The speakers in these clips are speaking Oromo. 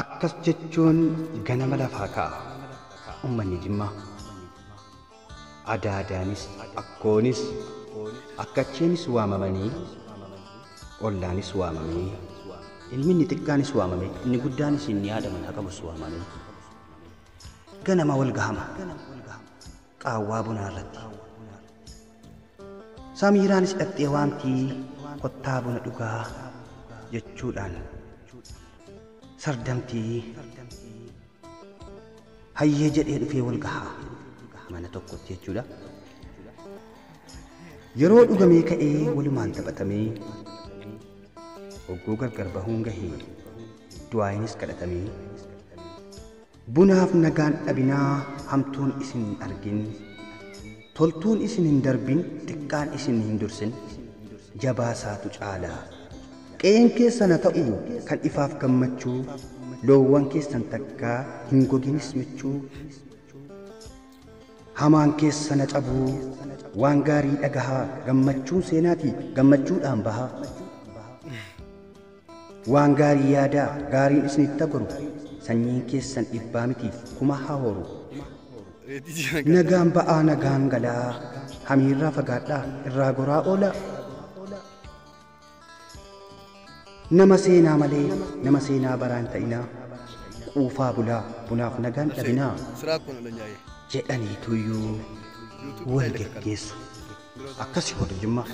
Akkas jechuun ganama lafaa ka'a. Uummanni Jimmaa. Adaadaanis, akkoonis, akkacheenis waamamanii, ollaanis waamamanii, ilmi inni xiqqaanis waamamee, inni guddaanis inni yaadaman haqamus waamamanii. Ganama wal gahama. Qaawwaa bunaa irratti. Samiiraanis dhaqxee waamtii kottaa buna dhugaa jechuudhaan sardamtii hayyee jedhee dhufee wal gahaa. Mana tokkotti jechuudha. Yeroo dhugamee ka'ee walumaan taphatamee hogguu gargar bahuun gahee du'aayinis kadhatamee bunaaf nagaan dhabinaa hamtuun isin hin argin toltuun isin hin darbin xiqqaan isin hin dursin jabaasaatu caalaa qe'een keessan haa ta'u kan ifaaf gammachuu loowwan keessan takkaa hin goginis michuu hamaan keessana cabuu waan gaarii dhagahaa gammachuun seenaati gammachuudhaan bahaa. Waan gaarii yaadaa gaariin isinitti agoru sanyiin keessan dhibbaa mitiif kuma haa horu nagaan ba'aa nagaan galaa hamiirraa fagaadhaa irraa goraa oolaa nama seenaa malee nama seenaa baraan ta'inaa quufaa bulaa bunaaf nagaan dhabinaa jedhanii tuyyuu wal geggeessu akkasii hojii jimmaa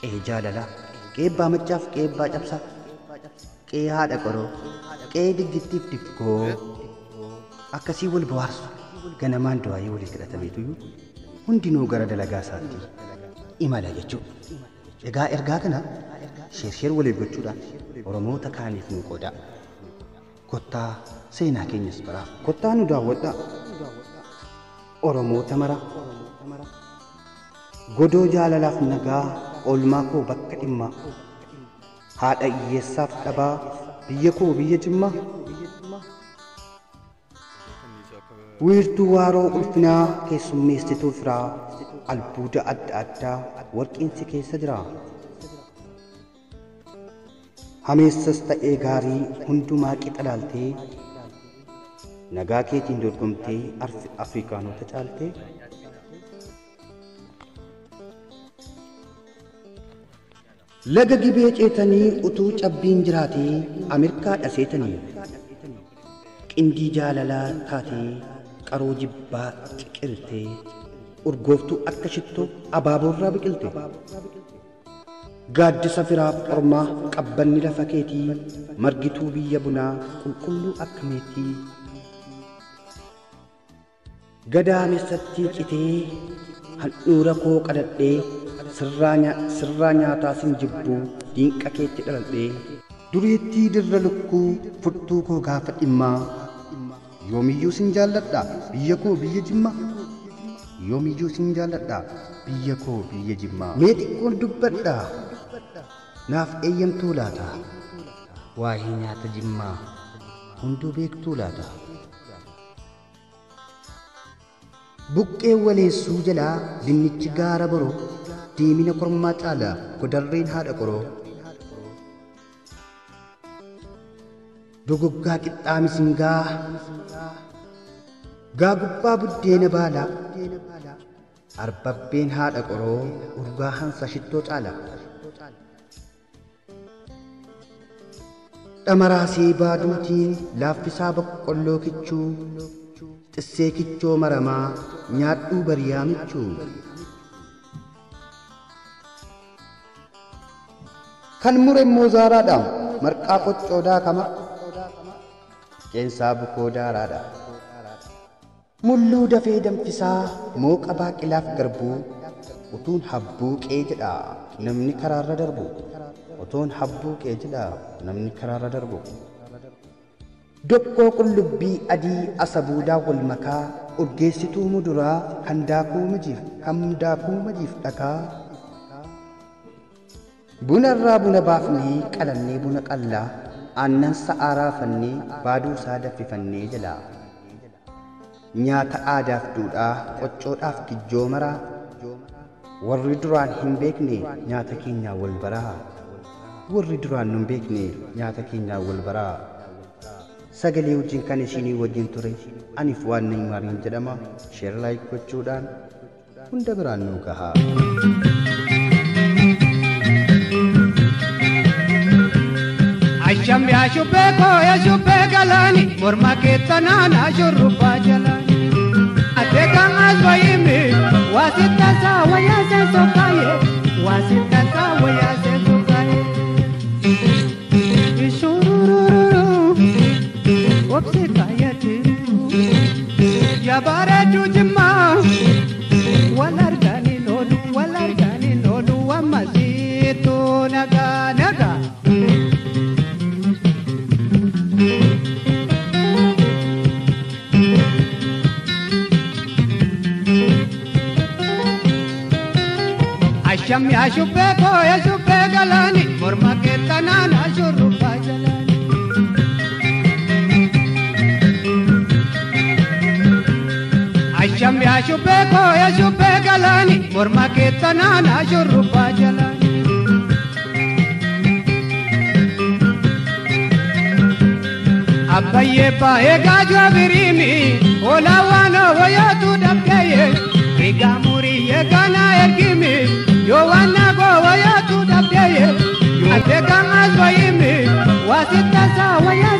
qee jaalalaa qee baamachaaf qee baa cabsaa qee haadha qoroo qee diggittiif diggoo akkasii wal bohaarsu ganamaan du'aayee waliin hidhatamee tuyyuu hundinuu gara dalagaa isaatti imala jechuudha. Egaa ergaa kana sheersheer waliif gochuudhaan Oromoota kaaniif nu qoodaa. Kottaa seenaa keenyas baraa. Kottaa nu daawwadhaa. Oromoota mara. Godoo jaalalaaf nagaa oolmaa koo bakka dhimmaa. Haadha hiyyeessaaf dhabaa biyya koo biyya jimmaa. wiirtuu waaroo ulfinaa keessummeessituu firaa albuuda adda addaa warqiinsi keessa jira hameessas ta'ee gaarii hundumaa qixa laaltee nagaa keetiin dorgomtee afrikaanota caaltee. Laga gibee ceetanii utuu cabbiin jiraatee ameerikaa dhaseetanii qindii jaalalaa taatee qaroo jibbaa ciqiltee urgooftuu akka shittoo abaaboorraa biqilte gaaddisa firaaf ormaa qabbanni lafa keetii margituu biyya bunaa qulqulluu akka meetii gadaamessattii citee handhuura koo nya- sirraa nyaataa sin jibbuu diinqa keetti dhaladhee duriittii dirra lukkuu furtuu koo gaafa dhimmaa. Yoomiyyuu sin jaalladha biyya koo biyya jimmaa. Yoomiyyuu sin jaalladha biyya koo biyya jimmaa. Mee xiqqoon dubbadha naaf eeyyamtuu laata waa'ee nyaata jimmaa hunduu beektuu laata buqqee waleessuu jalaa dinnichi gaara boroo diimina kormaa caala godarreen haadha qoroo dogoggaa qixxaa misingaa gaa gubbaa buddeena baalaa arbabbeen haadha qoroo urgaa hansa shittoo caala dhamaraasee baaduutiin laaffisaa boqqolloo kichuu. Xissee kichoo maramaa nyaadhuu bariyaa michuu. Kan mure immoo zaaraadha. Marqaa qoccoodaa kama. Qeensaa bukoo daaraadha. Mulluu dafee danfisaa mooqa baaqilaaf garbuu. Utuun habbuu qee jedha namni karaarra darbu utuun habbuu qee jedha namni karaarra darbu. Doqqoo qullubbii adii asabuudaa wal makaa urgeessituu muduraa kan daakuu mijiif kan daakuu mijiif dhakaa. Buna irraa buna baafnee qalannee buna qallaa aannan sa'aa raafannee baaduu isaa danfifannee jalaa. Nyaata aadaaf duudhaa qoccoodhaaf kijjoo maraa. Warri duraan hin beekne nyaata keenyaa wal baraa warri duraan nun beekne nyaata keenyaa wal baraa sagalee wajjin kan isinii wajjin ture aniif waan nan maariin jedhama sheer laayik gochuudhaan hunda biraan nu gahaa. Asham yaa shubbee koo yaa shubbee galaani morma keettanaan ashurrubbaa jalaani. Adeekan as wayimi waasitta saa wayyaa see sokkaaye waasitta saa wayyaa Asham yaa shubbee koo yaa shubbee galaani morma keettanaan ashurrubbaa jalaani. Asham yaa shubbee koo yaa shubbee galaani morma keettanaan ashurrubbaa jalaani. Abbayyee baay'ee gaajoo biriimi oolaa waan wayaatu dhabdeeyye egaa muriyyee kana ergimi you Yowana goya tu dapiye, atega mazwa imi, wasita sa waya.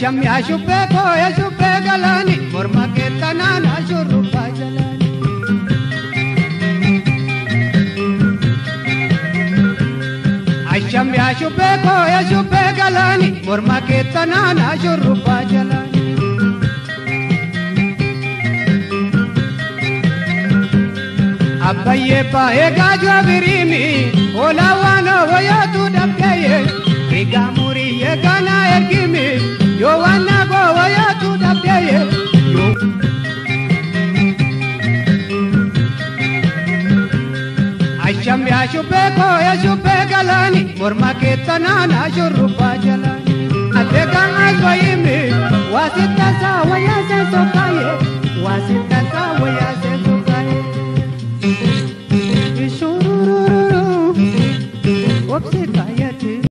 Asham yaa shubbee koo yaa shubbee galaani morma keettanaan ashurrubbaa jalaani. Asham yaa shubbee koo yaa shubbee galaani morma keettanaan ashurrubbaa jalaani. Abbayyee baay'ee gaajoo biriimi oolaa waan wayaatu morma keettanaan ashurrubbaa jalaani. Adeekan as wayimi waasitta saa wayyaa see sokkaaye waasitta saa wayyaa see